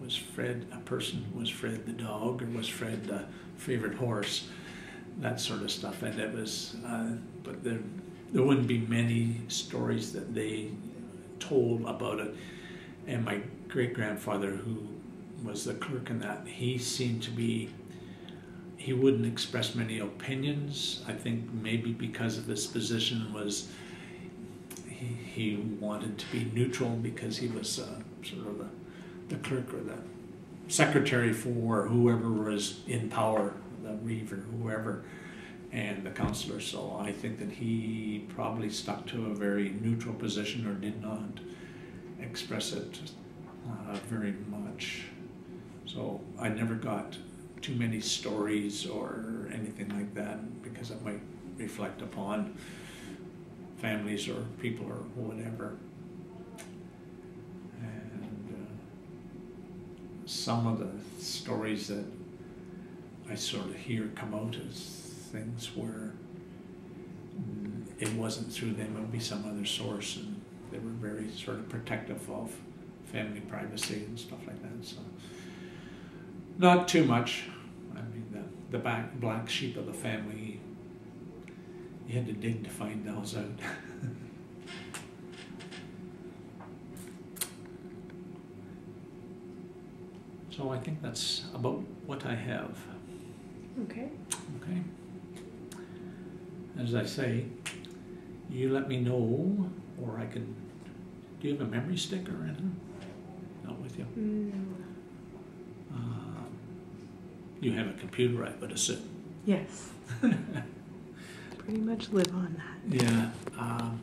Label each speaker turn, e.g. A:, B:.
A: Was Fred a person? Was Fred the dog? Or was Fred the favorite horse? That sort of stuff. And it was, uh, but there, there wouldn't be many stories that they told about it. And my great grandfather, who was the clerk in that, he seemed to be, he wouldn't express many opinions. I think maybe because of his position was, he, he wanted to be neutral because he was uh, sort of the clerk or the secretary for whoever was in power, the reeve or whoever, and the councillor. So I think that he probably stuck to a very neutral position or did not express it uh, very much. So I never got too many stories or anything like that because it might reflect upon families or people or whatever. And uh, some of the stories that I sort of hear come out as things where it wasn't through them, it would be some other source, and they were very sort of protective of family privacy and stuff like that. So, not too much. I mean, the, the back, black sheep of the family, you had to dig to find those out. so I think that's about what I have.
B: Okay.
A: Okay. As I say, you let me know, or I can. Do you have a memory stick or anything? Not with you.
B: No.
A: Um, you have a computer, I would assume.
B: Yes. Pretty much live on that.
A: Yeah. Um,